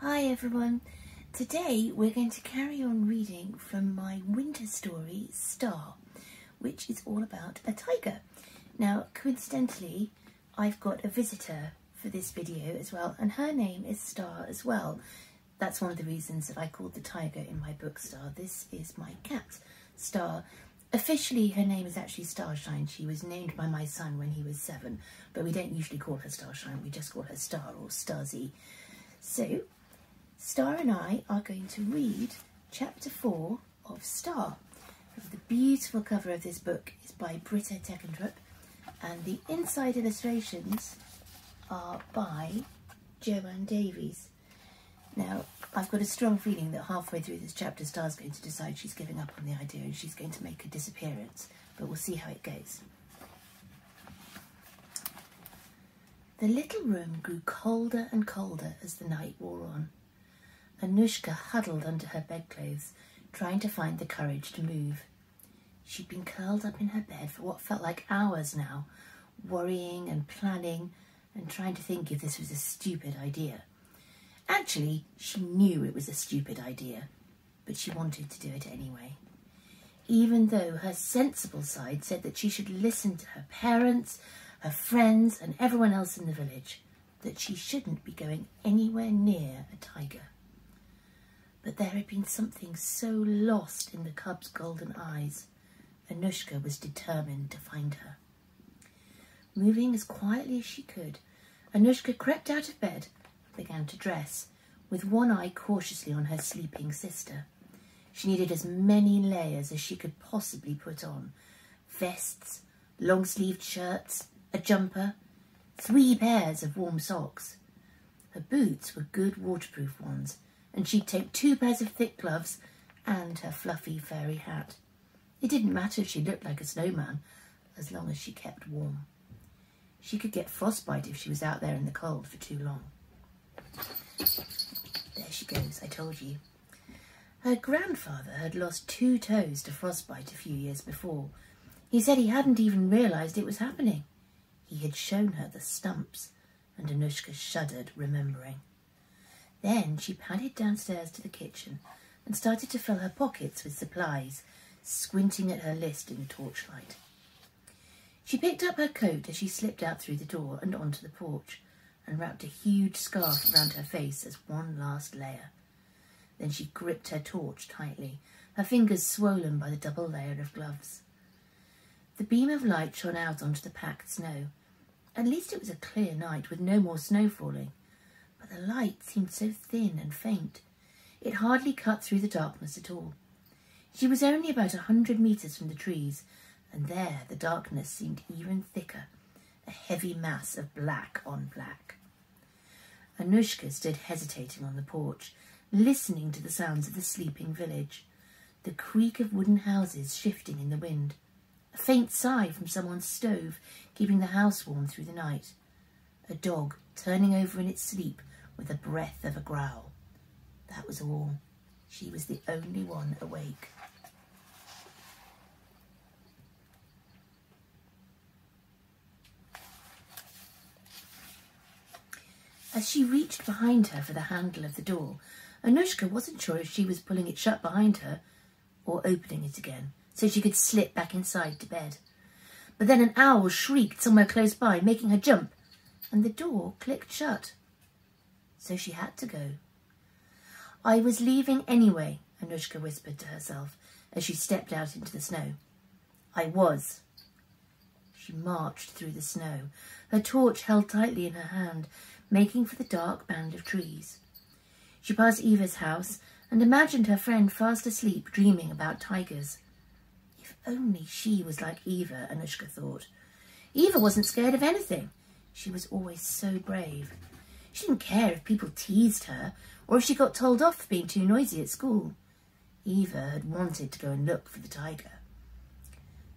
Hi everyone. Today we're going to carry on reading from my winter story Star, which is all about a tiger. Now, coincidentally, I've got a visitor for this video as well, and her name is Star as well. That's one of the reasons that I called the tiger in my book Star. This is my cat, Star. Officially, her name is actually Starshine. She was named by my son when he was seven, but we don't usually call her Starshine. We just call her Star or Starzy. So, Star and I are going to read chapter 4 of Star. The beautiful cover of this book is by Britta Teckentrup and the inside illustrations are by Joanne Davies. Now, I've got a strong feeling that halfway through this chapter, Star's going to decide she's giving up on the idea and she's going to make a disappearance, but we'll see how it goes. The little room grew colder and colder as the night wore on. Anushka huddled under her bedclothes, trying to find the courage to move. She'd been curled up in her bed for what felt like hours now, worrying and planning and trying to think if this was a stupid idea. Actually, she knew it was a stupid idea, but she wanted to do it anyway. Even though her sensible side said that she should listen to her parents, her friends, and everyone else in the village, that she shouldn't be going anywhere near a tiger. But there had been something so lost in the cub's golden eyes, Anushka was determined to find her. Moving as quietly as she could, Anushka crept out of bed and began to dress, with one eye cautiously on her sleeping sister. She needed as many layers as she could possibly put on. Vests, long-sleeved shirts, a jumper, three pairs of warm socks. Her boots were good waterproof ones, and she'd take two pairs of thick gloves and her fluffy fairy hat. It didn't matter if she looked like a snowman, as long as she kept warm. She could get frostbite if she was out there in the cold for too long. There she goes, I told you. Her grandfather had lost two toes to frostbite a few years before. He said he hadn't even realised it was happening. He had shown her the stumps, and Anushka shuddered, remembering. Then she padded downstairs to the kitchen and started to fill her pockets with supplies, squinting at her list in the torchlight. She picked up her coat as she slipped out through the door and onto the porch and wrapped a huge scarf around her face as one last layer. Then she gripped her torch tightly, her fingers swollen by the double layer of gloves. The beam of light shone out onto the packed snow. At least it was a clear night with no more snow falling but the light seemed so thin and faint. It hardly cut through the darkness at all. She was only about a hundred metres from the trees, and there the darkness seemed even thicker, a heavy mass of black on black. Anushka stood hesitating on the porch, listening to the sounds of the sleeping village, the creak of wooden houses shifting in the wind, a faint sigh from someone's stove keeping the house warm through the night, a dog turning over in its sleep with the breath of a growl. That was all. She was the only one awake. As she reached behind her for the handle of the door, Anushka wasn't sure if she was pulling it shut behind her or opening it again so she could slip back inside to bed. But then an owl shrieked somewhere close by, making her jump, and the door clicked shut so she had to go. I was leaving anyway, Anushka whispered to herself as she stepped out into the snow. I was. She marched through the snow, her torch held tightly in her hand, making for the dark band of trees. She passed Eva's house and imagined her friend fast asleep, dreaming about tigers. If only she was like Eva, Anushka thought. Eva wasn't scared of anything. She was always so brave. She didn't care if people teased her or if she got told off for being too noisy at school. Eva had wanted to go and look for the tiger.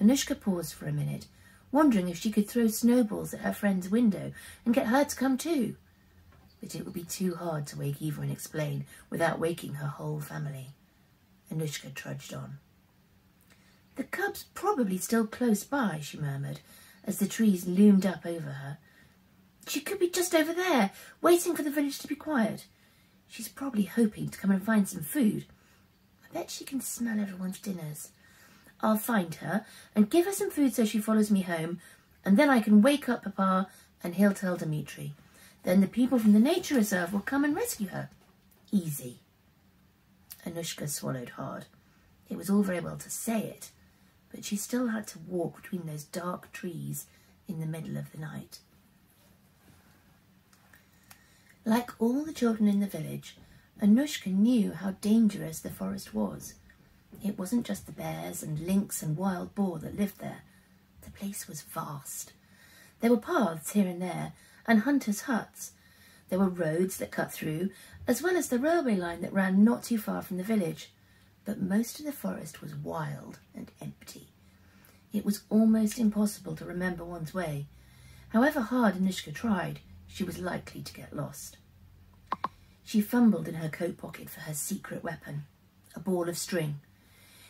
Anushka paused for a minute, wondering if she could throw snowballs at her friend's window and get her to come too. But it would be too hard to wake Eva and explain without waking her whole family. Anushka trudged on. The cub's probably still close by, she murmured, as the trees loomed up over her. She could be just over there, waiting for the village to be quiet. She's probably hoping to come and find some food. I bet she can smell everyone's dinners. I'll find her and give her some food so she follows me home, and then I can wake up Papa and he'll tell Dimitri. Then the people from the nature reserve will come and rescue her. Easy. Anushka swallowed hard. It was all very well to say it, but she still had to walk between those dark trees in the middle of the night. Like all the children in the village, Anushka knew how dangerous the forest was. It wasn't just the bears and lynx and wild boar that lived there. The place was vast. There were paths here and there, and hunters' huts. There were roads that cut through, as well as the railway line that ran not too far from the village. But most of the forest was wild and empty. It was almost impossible to remember one's way. However hard Anushka tried, she was likely to get lost. She fumbled in her coat pocket for her secret weapon, a ball of string.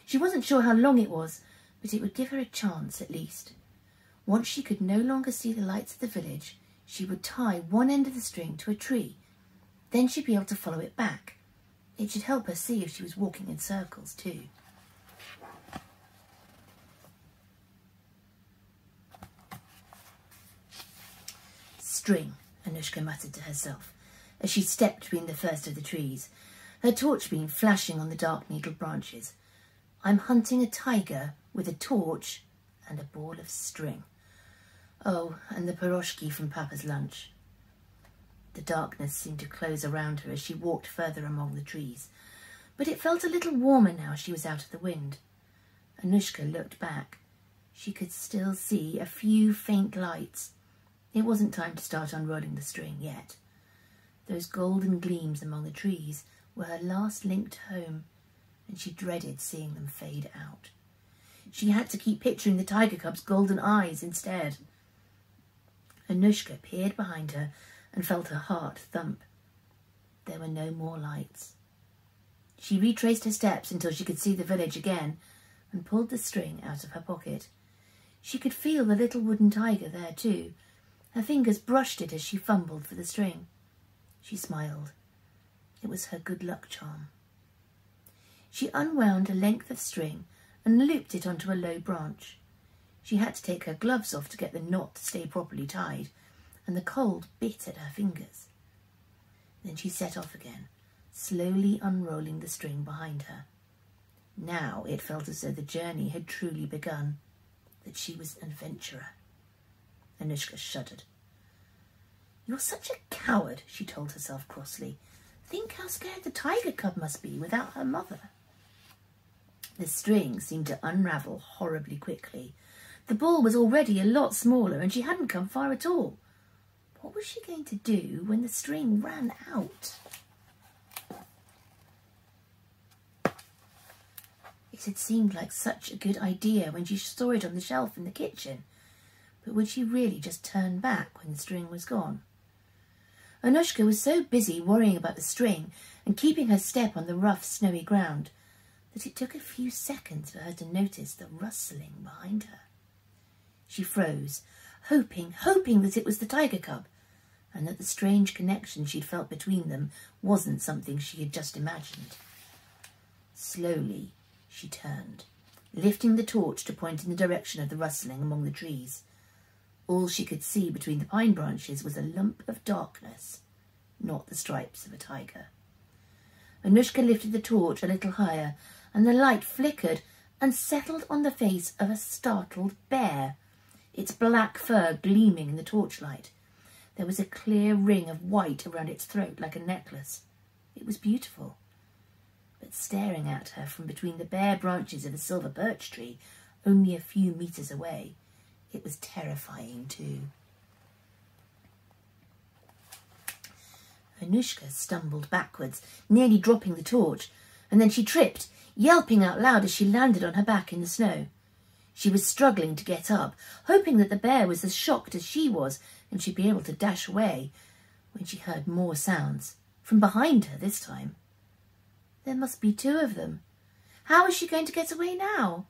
She wasn't sure how long it was, but it would give her a chance at least. Once she could no longer see the lights of the village, she would tie one end of the string to a tree. Then she'd be able to follow it back. It should help her see if she was walking in circles too. String, Anushka muttered to herself as she stepped between the first of the trees, her torch beam flashing on the dark needle branches. I'm hunting a tiger with a torch and a ball of string. Oh, and the piroshki from Papa's lunch. The darkness seemed to close around her as she walked further among the trees, but it felt a little warmer now she was out of the wind. Anushka looked back. She could still see a few faint lights. It wasn't time to start unrolling the string yet. Those golden gleams among the trees were her last link to home and she dreaded seeing them fade out. She had to keep picturing the tiger cub's golden eyes instead. Anushka peered behind her and felt her heart thump. There were no more lights. She retraced her steps until she could see the village again and pulled the string out of her pocket. She could feel the little wooden tiger there too. Her fingers brushed it as she fumbled for the string. She smiled. It was her good luck charm. She unwound a length of string and looped it onto a low branch. She had to take her gloves off to get the knot to stay properly tied, and the cold bit at her fingers. Then she set off again, slowly unrolling the string behind her. Now it felt as though the journey had truly begun, that she was an adventurer. Anushka shuddered. You're such a coward, she told herself crossly. Think how scared the tiger cub must be without her mother. The string seemed to unravel horribly quickly. The ball was already a lot smaller and she hadn't come far at all. What was she going to do when the string ran out? It had seemed like such a good idea when she saw it on the shelf in the kitchen, but would she really just turn back when the string was gone? Anushka was so busy worrying about the string and keeping her step on the rough, snowy ground that it took a few seconds for her to notice the rustling behind her. She froze, hoping, hoping that it was the tiger cub, and that the strange connection she'd felt between them wasn't something she had just imagined. Slowly she turned, lifting the torch to point in the direction of the rustling among the trees. All she could see between the pine branches was a lump of darkness, not the stripes of a tiger. Anushka lifted the torch a little higher and the light flickered and settled on the face of a startled bear, its black fur gleaming in the torchlight. There was a clear ring of white around its throat like a necklace. It was beautiful. But staring at her from between the bare branches of a silver birch tree, only a few metres away, it was terrifying too. Anushka stumbled backwards, nearly dropping the torch, and then she tripped yelping out loud as she landed on her back in the snow. She was struggling to get up, hoping that the bear was as shocked as she was and she'd be able to dash away, when she heard more sounds, from behind her this time. There must be two of them. How is she going to get away now?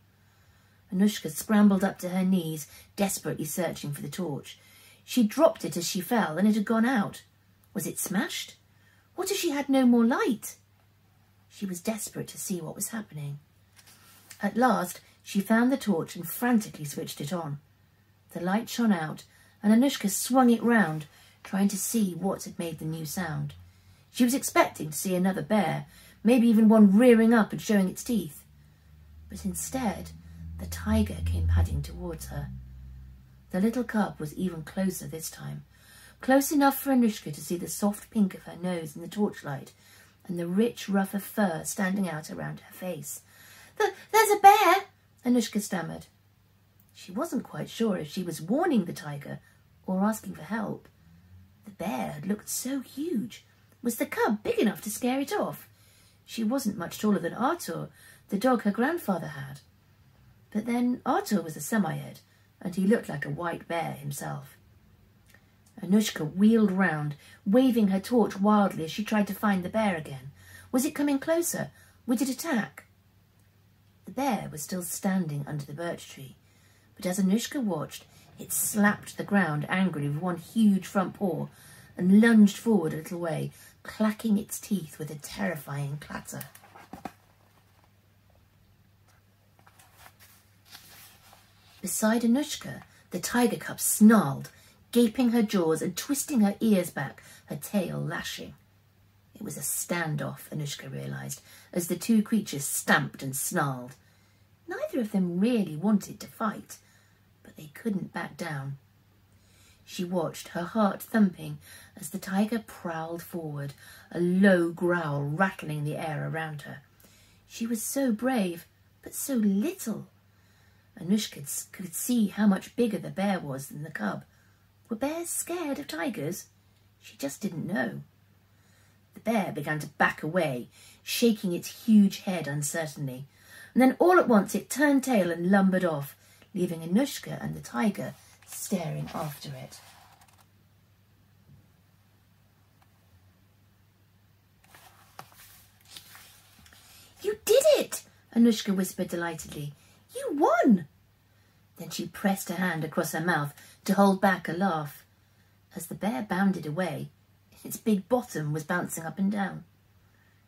Anushka scrambled up to her knees, desperately searching for the torch. She dropped it as she fell, and it had gone out. Was it smashed? What if she had no more light? She was desperate to see what was happening. At last, she found the torch and frantically switched it on. The light shone out, and Anushka swung it round, trying to see what had made the new sound. She was expecting to see another bear, maybe even one rearing up and showing its teeth. But instead, the tiger came padding towards her. The little cub was even closer this time, close enough for Anushka to see the soft pink of her nose in the torchlight and the rich ruff of fur standing out around her face. There's a bear, Anushka stammered. She wasn't quite sure if she was warning the tiger or asking for help. The bear had looked so huge. Was the cub big enough to scare it off? She wasn't much taller than Artur, the dog her grandfather had. But then Artur was a Samoyed, and he looked like a white bear himself. Anushka wheeled round, waving her torch wildly as she tried to find the bear again. Was it coming closer? Would it attack? The bear was still standing under the birch tree, but as Anushka watched, it slapped the ground angrily with one huge front paw and lunged forward a little way, clacking its teeth with a terrifying clatter. Beside Anushka, the tiger cub snarled, gaping her jaws and twisting her ears back, her tail lashing. It was a standoff, Anushka realised, as the two creatures stamped and snarled. Neither of them really wanted to fight, but they couldn't back down. She watched, her heart thumping, as the tiger prowled forward, a low growl rattling the air around her. She was so brave, but so little. Anushka could see how much bigger the bear was than the cub. Were bears scared of tigers? She just didn't know. The bear began to back away, shaking its huge head uncertainly. And then all at once it turned tail and lumbered off, leaving Anushka and the tiger staring after it. You did it! Anushka whispered delightedly. You won! Then she pressed her hand across her mouth to hold back a laugh. As the bear bounded away, its big bottom was bouncing up and down.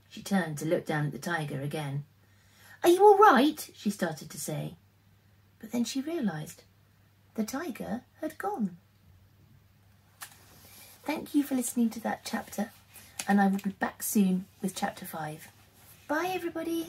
She turned to look down at the tiger again. Are you all right? she started to say. But then she realised the tiger had gone. Thank you for listening to that chapter, and I will be back soon with chapter 5. Bye, everybody.